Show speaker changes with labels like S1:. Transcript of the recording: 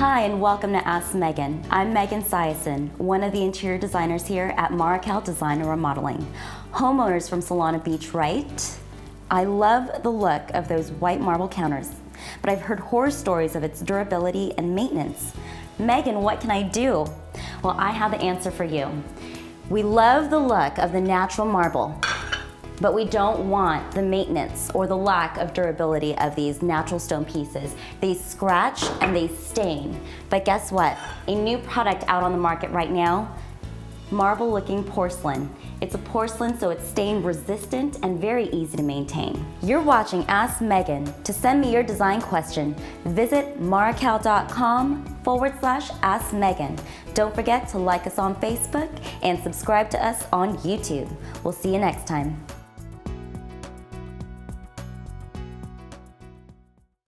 S1: Hi, and welcome to Ask Megan. I'm Megan Siason, one of the interior designers here at Marrokal Design and Remodeling. Homeowners from Solana Beach, write? I love the look of those white marble counters, but I've heard horror stories of its durability and maintenance. Megan, what can I do? Well, I have the answer for you. We love the look of the natural marble, but we don't want the maintenance or the lack of durability of these natural stone pieces. They scratch and they stain. But guess what? A new product out on the market right now, marble looking porcelain. It's a porcelain so it's stain resistant and very easy to maintain. You're watching Ask Megan. To send me your design question, visit marrokal.com forward slash Ask Megan. Don't forget to like us on Facebook and subscribe to us on YouTube. We'll see you next time.